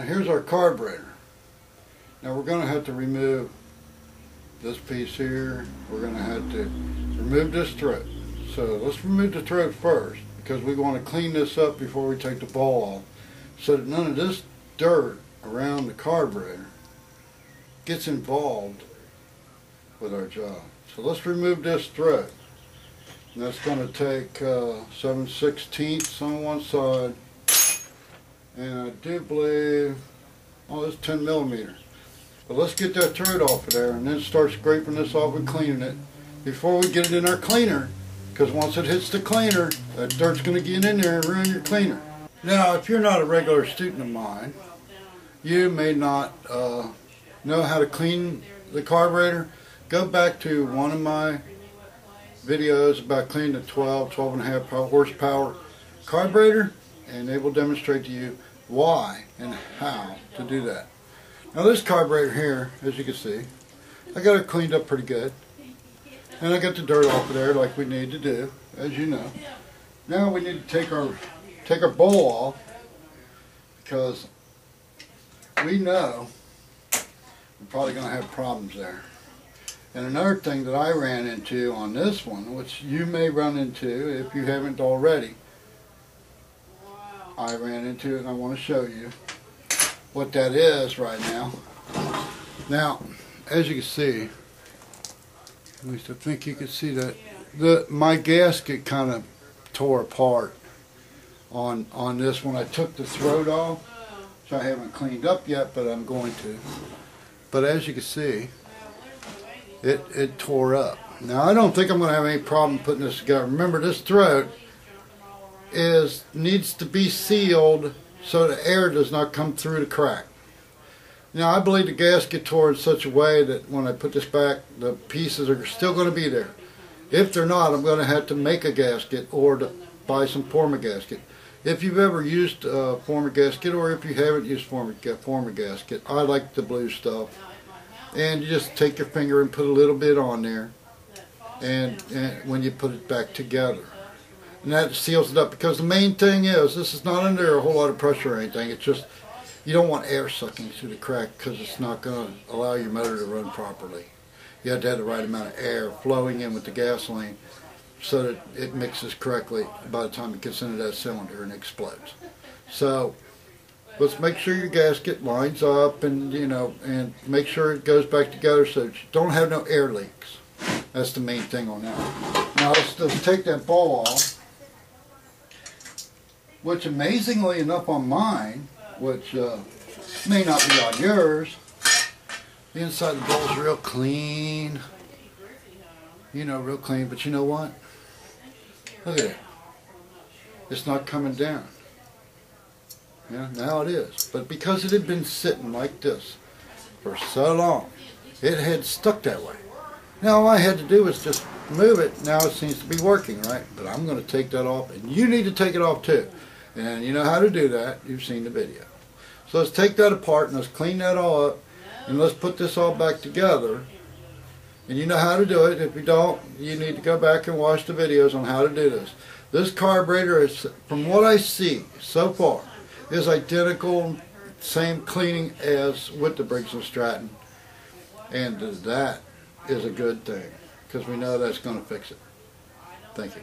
Now here's our carburetor. Now we're going to have to remove this piece here. We're going to have to remove this thread. So let's remove the thread first because we want to clean this up before we take the ball off so that none of this dirt around the carburetor gets involved with our job. So let's remove this thread. And that's going to take uh, 7 16ths on one side and I do believe, oh, it's 10 millimeter. But let's get that thread off of there and then start scraping this off and cleaning it before we get it in our cleaner. Because once it hits the cleaner, that dirt's going to get in there and ruin your cleaner. Now, if you're not a regular student of mine, you may not uh, know how to clean the carburetor. Go back to one of my videos about cleaning the 12, 12 and a half horsepower carburetor and they will demonstrate to you why and how to do that. Now this carburetor here, as you can see, I got it cleaned up pretty good. And I got the dirt off of there like we need to do, as you know. Now we need to take our take our bowl off because we know we're probably going to have problems there. And another thing that I ran into on this one, which you may run into if you haven't already, I ran into it and I want to show you what that is right now. Now, as you can see, at least I think you can see that the my gasket kind of tore apart on on this when I took the throat off. So I haven't cleaned up yet, but I'm going to. But as you can see, it, it tore up. Now I don't think I'm going to have any problem putting this together. Remember this throat is needs to be sealed so the air does not come through the crack. Now I believe the gasket tore in such a way that when I put this back the pieces are still going to be there. If they're not I'm going to have to make a gasket or to buy some Form-A-Gasket. If you've ever used a Form-A-Gasket or if you haven't used forma, Form-A-Gasket, I like the blue stuff. And you just take your finger and put a little bit on there and, and when you put it back together and that seals it up because the main thing is this is not under a whole lot of pressure or anything it's just you don't want air sucking through the crack because it's not going to allow your motor to run properly. You have to have the right amount of air flowing in with the gasoline so that it mixes correctly by the time it gets into that cylinder and explodes. So let's make sure your gasket lines up and you know and make sure it goes back together so you don't have no air leaks. That's the main thing on that. Now let's, let's take that ball off which amazingly enough on mine, which uh, may not be on yours, the inside of the bowl is real clean. You know, real clean, but you know what? Look at it. It's not coming down. Yeah, now it is. But because it had been sitting like this for so long, it had stuck that way. Now all I had to do was just move it. Now it seems to be working, right? But I'm going to take that off, and you need to take it off too. And you know how to do that. You've seen the video. So let's take that apart and let's clean that all up and let's put this all back together. And you know how to do it. If you don't, you need to go back and watch the videos on how to do this. This carburetor is, from what I see so far, is identical, same cleaning as with the Briggs & Stratton. And that is a good thing because we know that's going to fix it. Thank you.